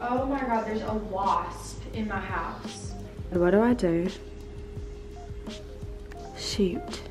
Oh my god, there's a wasp in my house. What do I do? Shoot.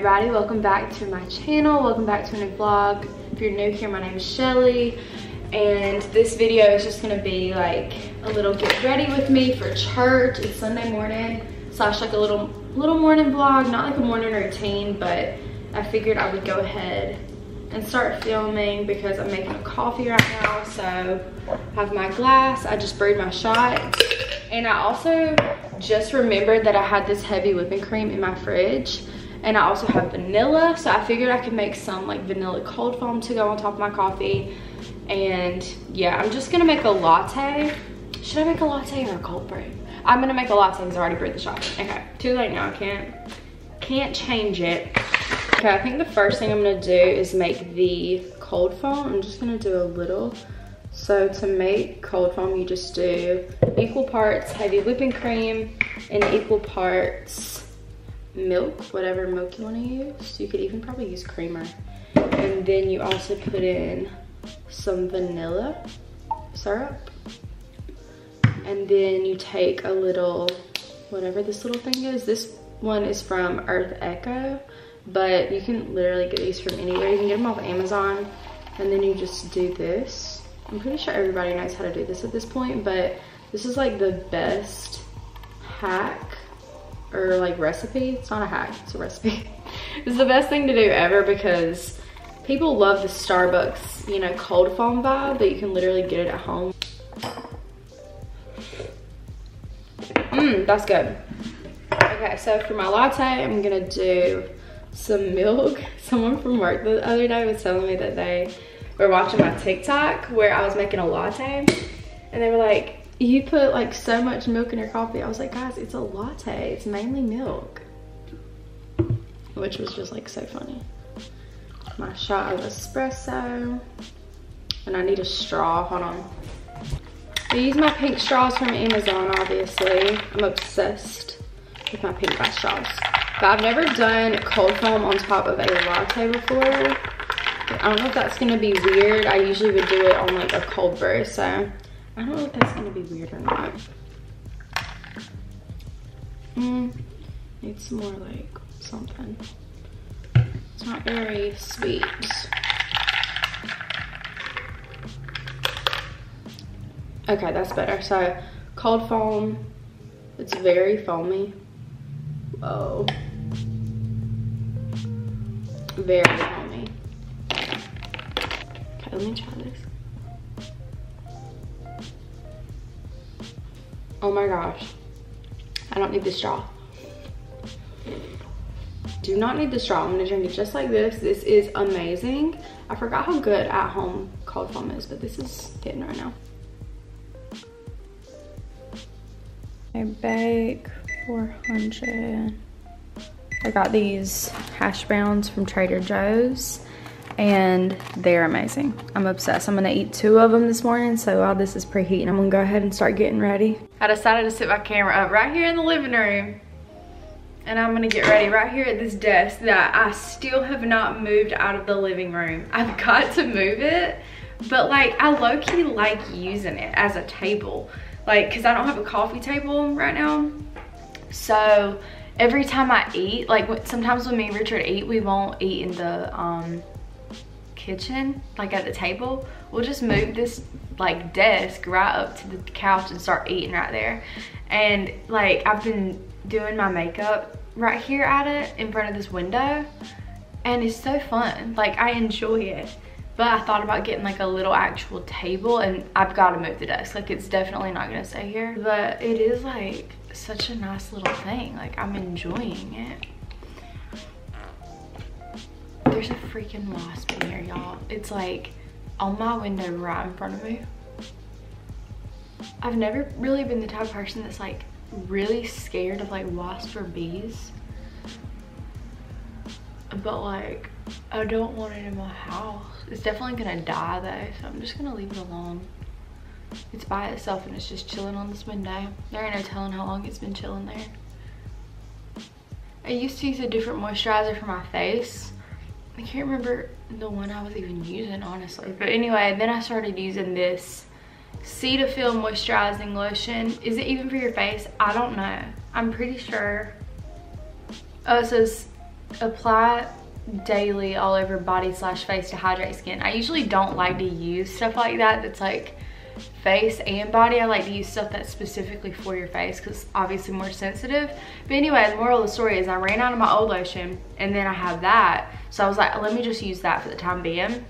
Everybody, welcome back to my channel. Welcome back to a new vlog. If you're new here, my name is Shelley and this video is just gonna be like a little get ready with me for church. It's Sunday morning slash like a little little morning vlog, not like a morning routine, but I figured I would go ahead and start filming because I'm making a coffee right now. So I have my glass, I just brewed my shot. And I also just remembered that I had this heavy whipping cream in my fridge and I also have vanilla. So I figured I could make some like vanilla cold foam to go on top of my coffee. And yeah, I'm just gonna make a latte. Should I make a latte or a cold brew? I'm gonna make a latte because I already brewed the shot. Okay, too late now, I can't, can't change it. Okay, I think the first thing I'm gonna do is make the cold foam. I'm just gonna do a little. So to make cold foam, you just do equal parts heavy whipping cream and equal parts milk, whatever milk you wanna use. You could even probably use creamer. And then you also put in some vanilla syrup. And then you take a little, whatever this little thing is. This one is from Earth Echo, but you can literally get these from anywhere. You can get them off Amazon. And then you just do this. I'm pretty sure everybody knows how to do this at this point, but this is like the best hack or like recipe. It's not a hack, it's a recipe. it's the best thing to do ever because people love the Starbucks, you know, cold foam vibe, but you can literally get it at home. Mmm, that's good. Okay, so for my latte, I'm gonna do some milk. Someone from work the other day was telling me that they were watching my TikTok where I was making a latte and they were like, you put like so much milk in your coffee. I was like, guys, it's a latte. It's mainly milk. Which was just like so funny. My shot of espresso. And I need a straw, hold on. I use my pink straws from Amazon, obviously. I'm obsessed with my pink glass straws. But I've never done cold foam on top of a latte before. I don't know if that's gonna be weird. I usually would do it on like a cold brew, so I don't know if that's gonna be weird or not. Mm, some more like something. It's not very sweet. Okay, that's better. So cold foam, it's very foamy. Whoa. Very foamy. Okay, let me try this. Oh my gosh. I don't need the straw. Do not need the straw. I'm gonna drink it just like this. This is amazing. I forgot how good at home cold foam is, but this is hitting right now. I bake 400. I got these hash browns from Trader Joe's and they're amazing. I'm obsessed. I'm gonna eat two of them this morning, so while this is preheating, I'm gonna go ahead and start getting ready. I decided to set my camera up right here in the living room and I'm gonna get ready right here at this desk that I still have not moved out of the living room. I've got to move it, but like I low-key like using it as a table. Like, cause I don't have a coffee table right now. So every time I eat, like sometimes when me and Richard eat, we won't eat in the um, kitchen, like at the table. We'll just move this like desk right up to the couch and start eating right there. And like I've been doing my makeup right here at it in front of this window and it's so fun. Like I enjoy it. But I thought about getting like a little actual table and I've got to move the desk. Like it's definitely not gonna stay here. But it is like such a nice little thing. Like I'm enjoying it. There's a freaking wasp in here, y'all. It's like on my window right in front of me. I've never really been the type of person that's like really scared of like wasps or bees. But like, I don't want it in my house. It's definitely gonna die though, so I'm just gonna leave it alone. It's by itself and it's just chilling on this window. There ain't no telling how long it's been chilling there. I used to use a different moisturizer for my face. I can't remember the one I was even using, honestly. But anyway, then I started using this Cetaphil Moisturizing Lotion. Is it even for your face? I don't know. I'm pretty sure. Oh, it says apply daily all over body slash face to hydrate skin. I usually don't like to use stuff like that that's like face and body. I like to use stuff that's specifically for your face because obviously more sensitive. But anyway, the moral of the story is I ran out of my old lotion and then I have that. So I was like, let me just use that for the time being.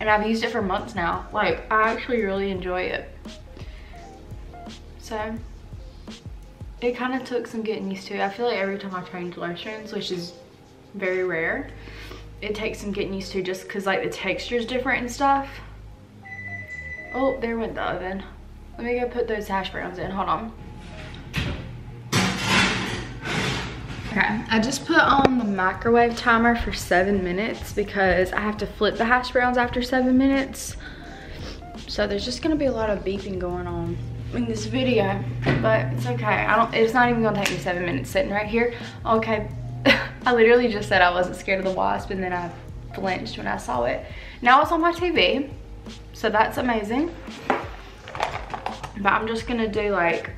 And I've used it for months now. Like, I actually really enjoy it. So, it kind of took some getting used to. I feel like every time I change lotions, which is very rare, it takes some getting used to just because like the texture is different and stuff. Oh, there went the oven. Let me go put those hash browns in. Hold on. Okay, I just put on the microwave timer for seven minutes because I have to flip the hash browns after seven minutes. So there's just gonna be a lot of beeping going on in this video, but it's okay. I don't, it's not even gonna take me seven minutes sitting right here. Okay, I literally just said I wasn't scared of the wasp and then I flinched when I saw it. Now it's on my TV, so that's amazing. But I'm just gonna do like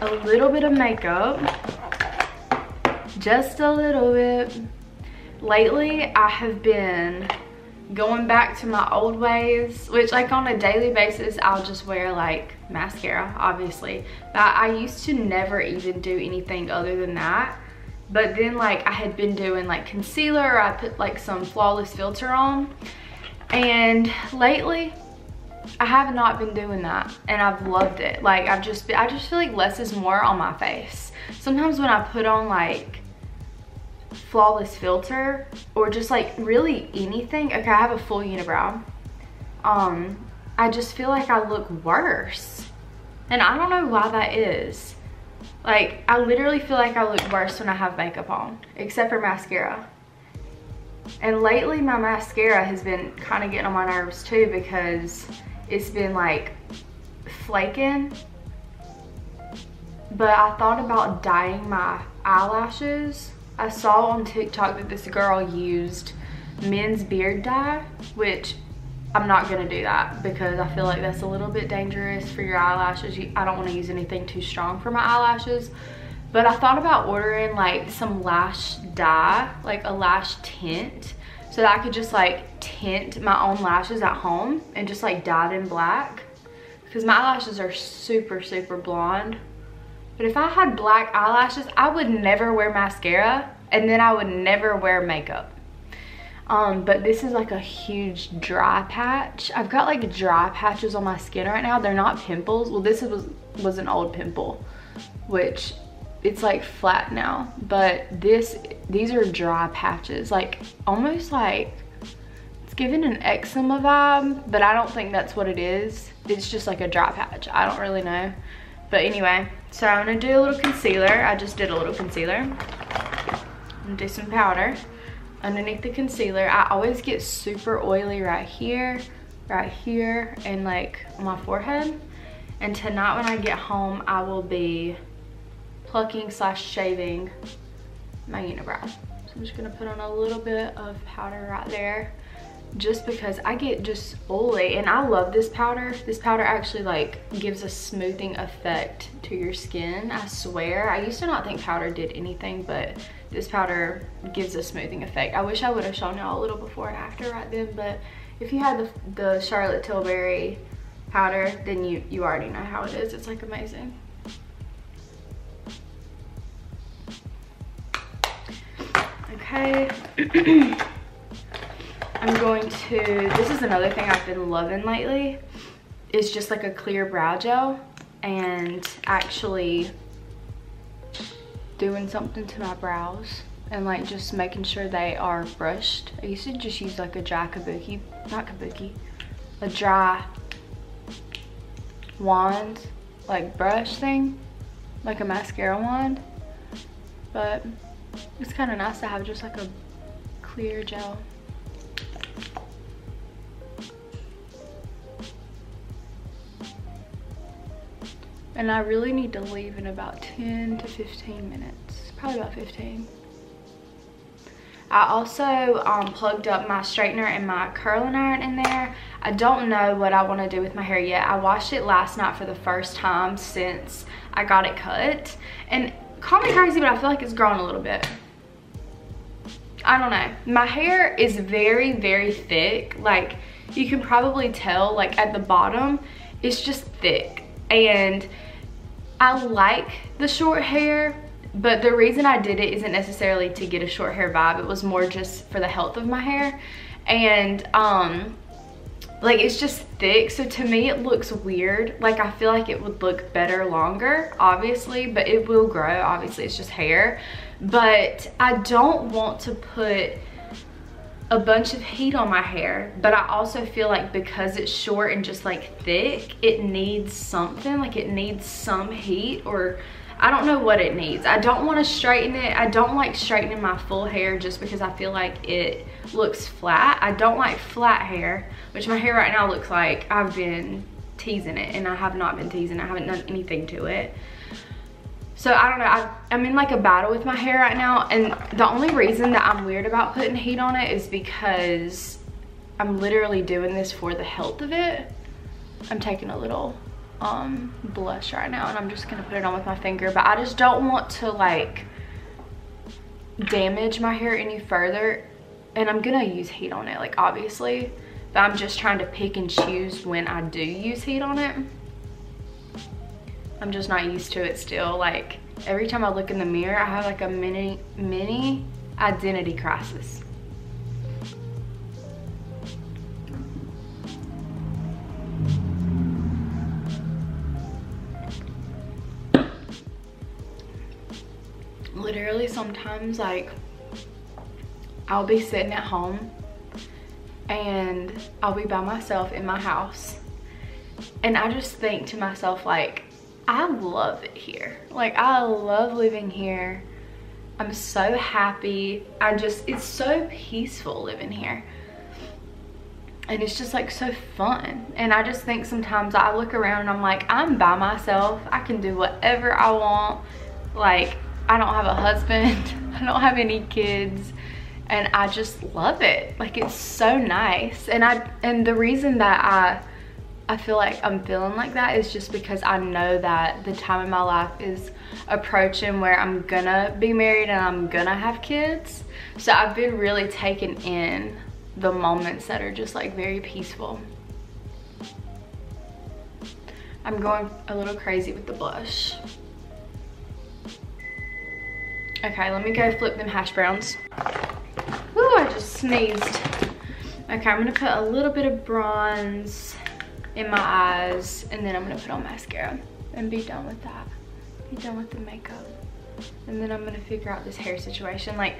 a little bit of makeup. Just a little bit. Lately, I have been going back to my old ways, which like on a daily basis, I'll just wear like mascara, obviously. But I used to never even do anything other than that. But then like I had been doing like concealer, I put like some flawless filter on. And lately, I have not been doing that and I've loved it. Like I've just, I just feel like less is more on my face. Sometimes when I put on like flawless filter or just like really anything, okay, I have a full unibrow. Um, I just feel like I look worse. And I don't know why that is. Like, I literally feel like I look worse when I have makeup on, except for mascara. And lately my mascara has been kind of getting on my nerves too because it's been like flaking. But I thought about dyeing my eyelashes. I saw on TikTok that this girl used men's beard dye, which I'm not gonna do that because I feel like that's a little bit dangerous for your eyelashes. I don't wanna use anything too strong for my eyelashes. But I thought about ordering like some lash dye, like a lash tint, so that I could just like tint my own lashes at home and just like dye them black. Because my eyelashes are super, super blonde. But if I had black eyelashes, I would never wear mascara and then I would never wear makeup. Um, but this is like a huge dry patch. I've got like dry patches on my skin right now. They're not pimples. Well, this was, was an old pimple, which it's like flat now. But this, these are dry patches. Like almost like, it's giving an eczema vibe, but I don't think that's what it is. It's just like a dry patch. I don't really know. But anyway, so I'm gonna do a little concealer. I just did a little concealer. Do some powder underneath the concealer. I always get super oily right here, right here, and like my forehead. And tonight when I get home, I will be plucking slash shaving my unibrow. So I'm just gonna put on a little bit of powder right there just because I get just oily and I love this powder. This powder actually like gives a smoothing effect to your skin, I swear. I used to not think powder did anything, but this powder gives a smoothing effect. I wish I would have shown y'all a little before and after right then, but if you had the, the Charlotte Tilbury powder, then you, you already know how it is. It's like amazing. Okay. I'm going to, this is another thing I've been loving lately. It's just like a clear brow gel and actually doing something to my brows. and like just making sure they are brushed. I used to just use like a dry kabuki, not kabuki, a dry wand, like brush thing, like a mascara wand. But it's kind of nice to have just like a clear gel. And I really need to leave in about 10 to 15 minutes, probably about 15. I also um, plugged up my straightener and my curling iron in there. I don't know what I want to do with my hair yet. I washed it last night for the first time since I got it cut. And call me crazy, but I feel like it's grown a little bit. I don't know. My hair is very, very thick. Like, you can probably tell, like, at the bottom, it's just thick. And I like the short hair, but the reason I did it isn't necessarily to get a short hair vibe. It was more just for the health of my hair. And um, like it's just thick. So to me, it looks weird. Like I feel like it would look better longer, obviously, but it will grow. Obviously, it's just hair. But I don't want to put a bunch of heat on my hair but I also feel like because it's short and just like thick it needs something like it needs some heat or I don't know what it needs. I don't want to straighten it. I don't like straightening my full hair just because I feel like it looks flat. I don't like flat hair, which my hair right now looks like I've been teasing it and I have not been teasing. I haven't done anything to it. So I don't know, I, I'm in like a battle with my hair right now and the only reason that I'm weird about putting heat on it is because I'm literally doing this for the health of it. I'm taking a little um, blush right now and I'm just gonna put it on with my finger but I just don't want to like damage my hair any further and I'm gonna use heat on it like obviously but I'm just trying to pick and choose when I do use heat on it I'm just not used to it still. Like every time I look in the mirror I have like a mini mini identity crisis. Literally sometimes like I'll be sitting at home and I'll be by myself in my house and I just think to myself like I love it here like I love living here I'm so happy I just it's so peaceful living here and it's just like so fun and I just think sometimes I look around and I'm like I'm by myself I can do whatever I want like I don't have a husband. I don't have any kids. And I just love it. Like it's so nice. And I and the reason that I I feel like I'm feeling like that is just because I know that the time in my life is approaching where I'm gonna be married and I'm gonna have kids. So I've been really taken in the moments that are just like very peaceful. I'm going a little crazy with the blush. Okay, let me go flip them hash browns. Ooh, I just sneezed. Okay, I'm gonna put a little bit of bronze in my eyes and then I'm gonna put on mascara and be done with that. Be done with the makeup. And then I'm gonna figure out this hair situation. Like,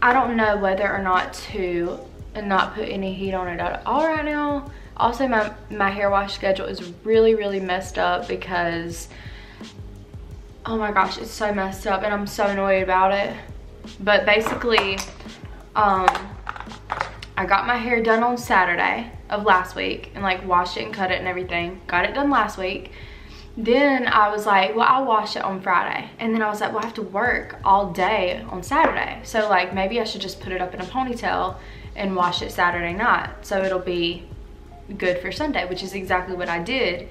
I don't know whether or not to not put any heat on it at all right now. Also, my, my hair wash schedule is really, really messed up because oh my gosh it's so messed up and i'm so annoyed about it but basically um i got my hair done on saturday of last week and like washed it and cut it and everything. Got it done last week. Then i was like well i'll wash it on friday. And then i was like well i have to work all day on saturday. So like maybe i should just put it up in a ponytail and wash it saturday night. So it'll be good for sunday which is exactly what i did.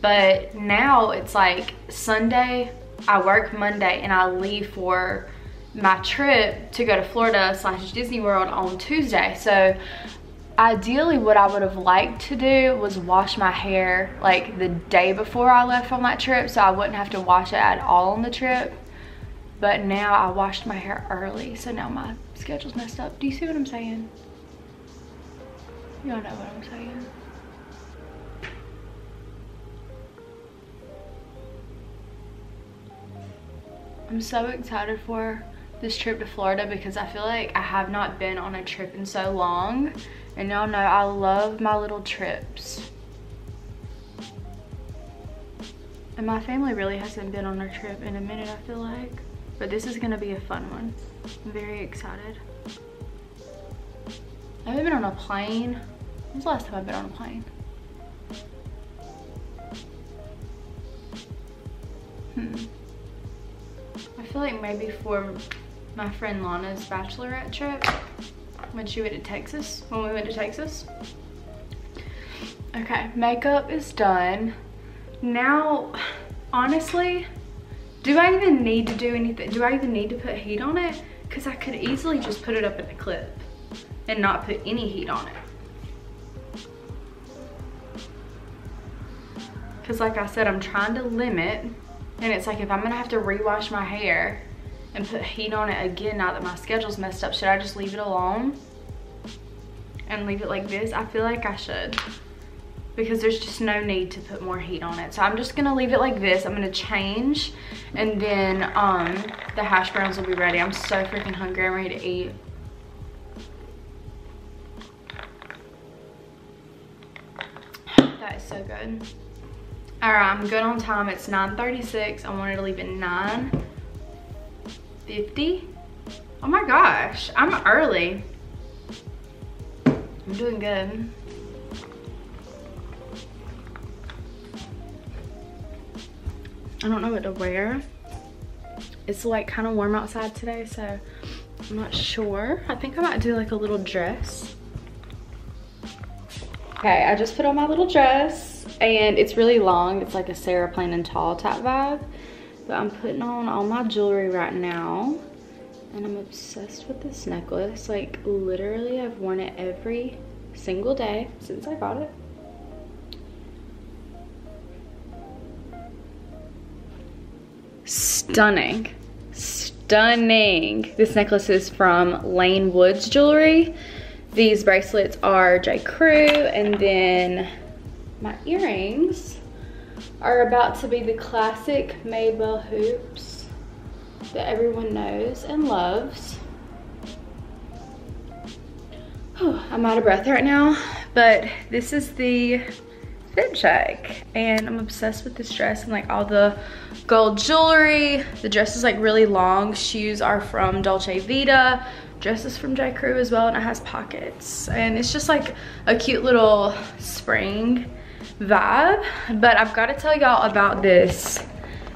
But now it's like sunday. I work Monday and I leave for my trip to go to Florida slash Disney World on Tuesday. So ideally what I would have liked to do was wash my hair like the day before I left on that trip so I wouldn't have to wash it at all on the trip. But now I washed my hair early so now my schedule's messed up. Do you see what I'm saying? Y'all know what I'm saying. I'm so excited for this trip to Florida because I feel like I have not been on a trip in so long. And y'all know I love my little trips. And my family really hasn't been on a trip in a minute, I feel like. But this is gonna be a fun one. I'm very excited. I haven't been on a plane. When's the last time I've been on a plane? Hmm. I feel like maybe for my friend Lana's bachelorette trip when she went to Texas, when we went to Texas. Okay, makeup is done. Now, honestly, do I even need to do anything? Do I even need to put heat on it? Because I could easily just put it up in the clip and not put any heat on it. Because like I said, I'm trying to limit. And it's like if I'm going to have to rewash my hair and put heat on it again now that my schedule's messed up, should I just leave it alone? And leave it like this? I feel like I should because there's just no need to put more heat on it. So I'm just gonna leave it like this. I'm gonna change and then um, the hash browns will be ready. I'm so freaking hungry, I'm ready to eat. That is so good. All right, I'm good on time. It's 9.36. I wanted to leave it at 9.50. Oh my gosh, I'm early. I'm doing good. I don't know what to wear. It's like kind of warm outside today, so I'm not sure. I think I might do like a little dress. Okay, I just put on my little dress and it's really long. It's like a Sarah Plain and Tall type vibe. But I'm putting on all my jewelry right now. And I'm obsessed with this necklace. Like literally I've worn it every single day since I got it. stunning stunning this necklace is from lane woods jewelry these bracelets are j crew and then my earrings are about to be the classic Maybell hoops that everyone knows and loves oh, i'm out of breath right now but this is the fit check and I'm obsessed with this dress and like all the gold jewelry. The dress is like really long. Shoes are from Dolce Vita. Dress is from J. Crew as well and it has pockets. And it's just like a cute little spring vibe. But I've got to tell y'all about this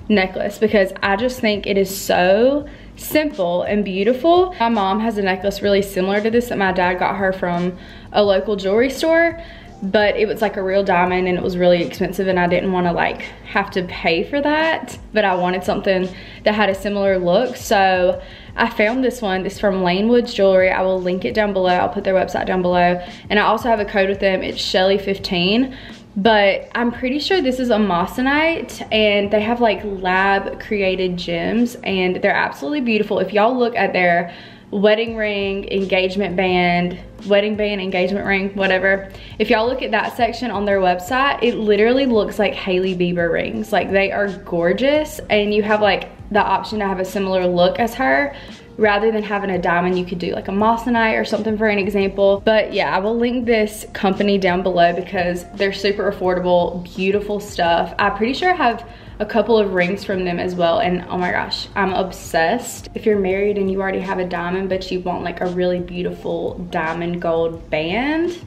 necklace because I just think it is so simple and beautiful. My mom has a necklace really similar to this that my dad got her from a local jewelry store but it was like a real diamond and it was really expensive and I didn't want to like have to pay for that but I wanted something that had a similar look. So I found this one. It's from Lane Woods Jewelry. I will link it down below. I'll put their website down below. And I also have a code with them. It's Shelley 15 but I'm pretty sure this is a moissanite and they have like lab created gems and they're absolutely beautiful if y'all look at their wedding ring, engagement band, wedding band, engagement ring, whatever. If y'all look at that section on their website, it literally looks like Hailey Bieber rings. Like they are gorgeous and you have like the option to have a similar look as her. Rather than having a diamond, you could do like a moissanite or something for an example. But yeah, I will link this company down below because they're super affordable, beautiful stuff. I'm pretty sure I have a couple of rings from them as well and oh my gosh i'm obsessed if you're married and you already have a diamond but you want like a really beautiful diamond gold band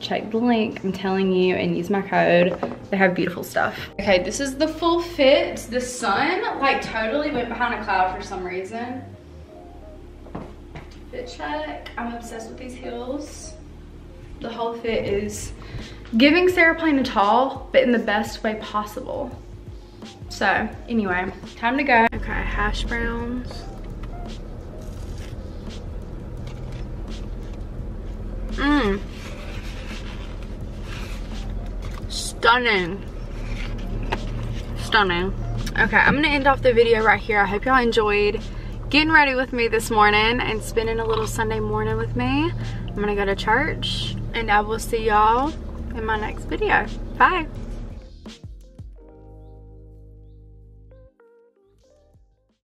check the link i'm telling you and use my code they have beautiful stuff okay this is the full fit the sun like totally went behind a cloud for some reason fit check i'm obsessed with these heels the whole fit is giving Sarah Plain a Tall, but in the best way possible. So anyway, time to go. Okay, hash browns. Mmm. Stunning. Stunning. Okay, I'm gonna end off the video right here. I hope y'all enjoyed getting ready with me this morning and spending a little Sunday morning with me. I'm gonna go to church and I will see y'all in my next video. Bye.